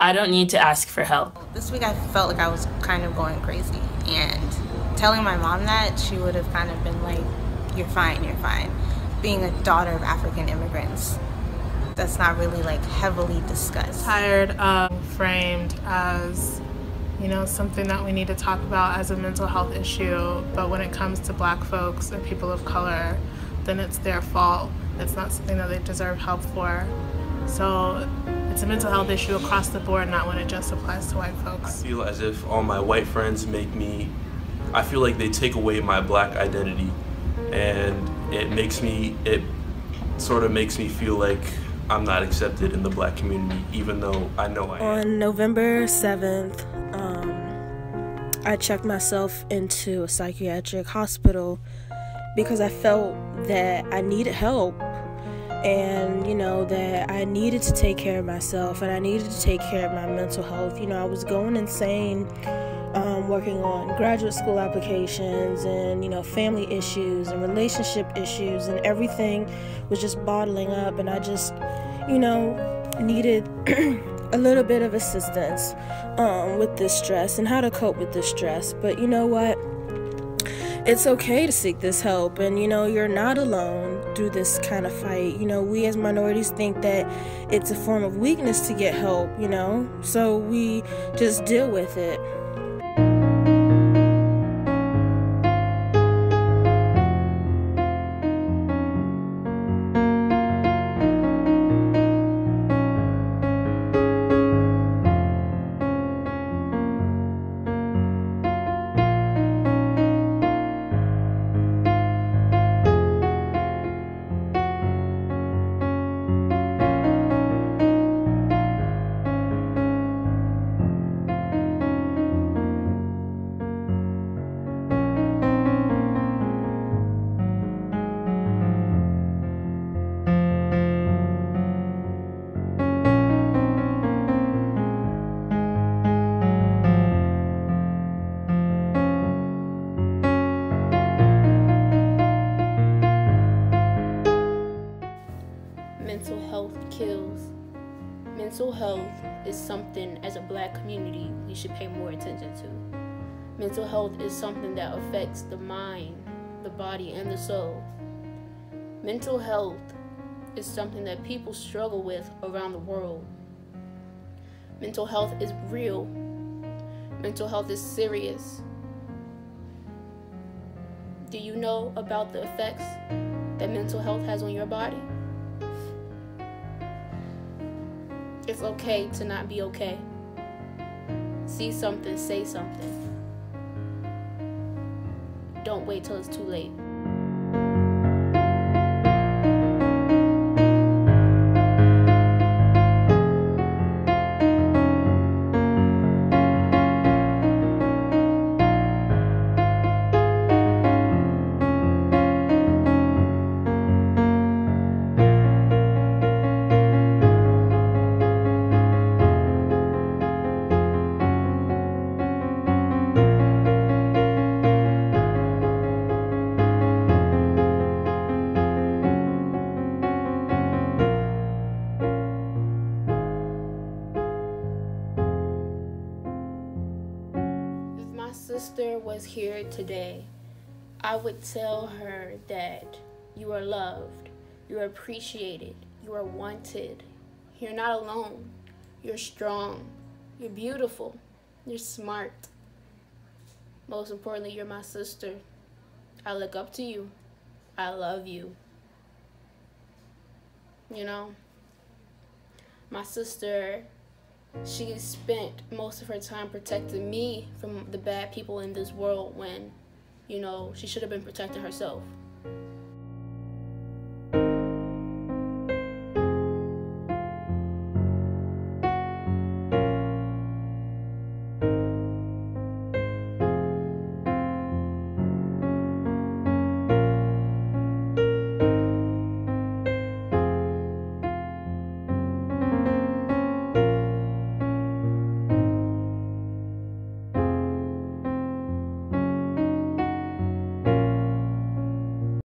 I don't need to ask for help. This week I felt like I was kind of going crazy, and telling my mom that, she would have kind of been like, You're fine, you're fine. Being a daughter of African immigrants, that's not really like heavily discussed. Tired of framed as you know, something that we need to talk about as a mental health issue, but when it comes to black folks or people of color, then it's their fault. It's not something that they deserve help for. So it's a mental health issue across the board, not when it just applies to white folks. I feel as if all my white friends make me, I feel like they take away my black identity. And it makes me, it sort of makes me feel like I'm not accepted in the black community, even though I know I am. On November 7th, um, I checked myself into a psychiatric hospital because I felt that I needed help and you know that I needed to take care of myself and I needed to take care of my mental health. You know, I was going insane um, working on graduate school applications and you know family issues and relationship issues and everything was just bottling up and I just you know needed a little bit of assistance um, with this stress and how to cope with this stress. But you know what? It's okay to seek this help, and you know, you're not alone through this kind of fight. You know, we as minorities think that it's a form of weakness to get help, you know, so we just deal with it. Mental health kills. Mental health is something as a black community we should pay more attention to. Mental health is something that affects the mind, the body, and the soul. Mental health is something that people struggle with around the world. Mental health is real. Mental health is serious. Do you know about the effects that mental health has on your body? It's okay to not be okay. See something, say something. Don't wait till it's too late. Sister was here today, I would tell her that you are loved, you are appreciated, you are wanted. You're not alone. You're strong. You're beautiful. You're smart. Most importantly, you're my sister. I look up to you. I love you. You know, my sister she spent most of her time protecting me from the bad people in this world when, you know, she should have been protecting herself.